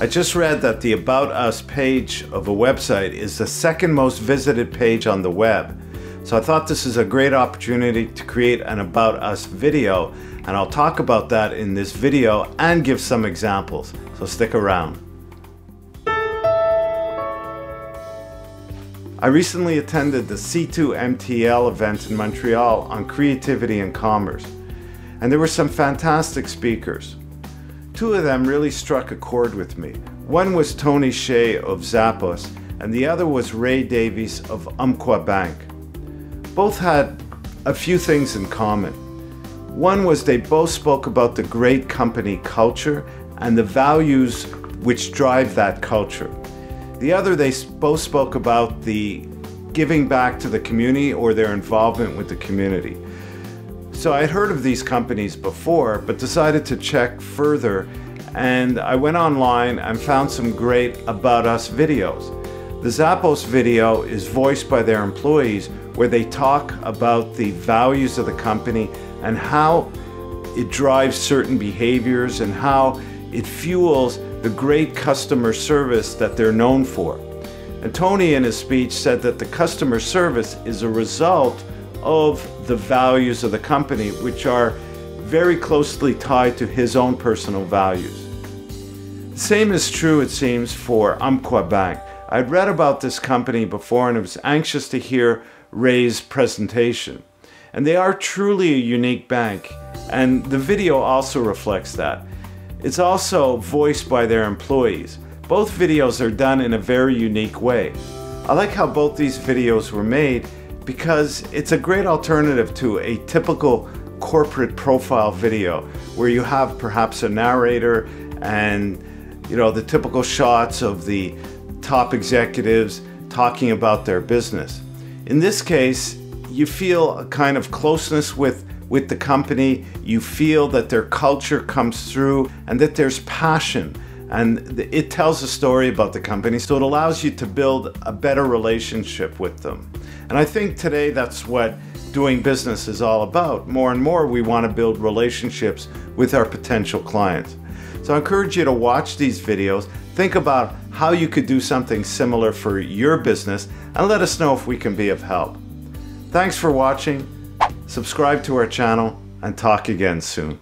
I just read that the About Us page of a website is the second most visited page on the web. So I thought this is a great opportunity to create an About Us video, and I'll talk about that in this video and give some examples. So stick around. I recently attended the C2MTL event in Montreal on creativity and commerce, and there were some fantastic speakers. Two of them really struck a chord with me. One was Tony Hsieh of Zappos, and the other was Ray Davis of Umpqua Bank. Both had a few things in common. One was they both spoke about the great company culture and the values which drive that culture. The other, they both spoke about the giving back to the community or their involvement with the community. So I had heard of these companies before, but decided to check further. And I went online and found some great About Us videos. The Zappos video is voiced by their employees where they talk about the values of the company and how it drives certain behaviors and how it fuels the great customer service that they're known for. And Tony in his speech said that the customer service is a result of the values of the company, which are very closely tied to his own personal values. The same is true, it seems, for Umpqua Bank. I'd read about this company before and I was anxious to hear Ray's presentation. And they are truly a unique bank, and the video also reflects that. It's also voiced by their employees. Both videos are done in a very unique way. I like how both these videos were made because it's a great alternative to a typical corporate profile video where you have perhaps a narrator and you know the typical shots of the top executives talking about their business. In this case, you feel a kind of closeness with with the company, you feel that their culture comes through and that there's passion and it tells a story about the company so it allows you to build a better relationship with them. And I think today that's what doing business is all about. More and more we want to build relationships with our potential clients. So I encourage you to watch these videos, think about how you could do something similar for your business and let us know if we can be of help. Thanks for watching subscribe to our channel, and talk again soon.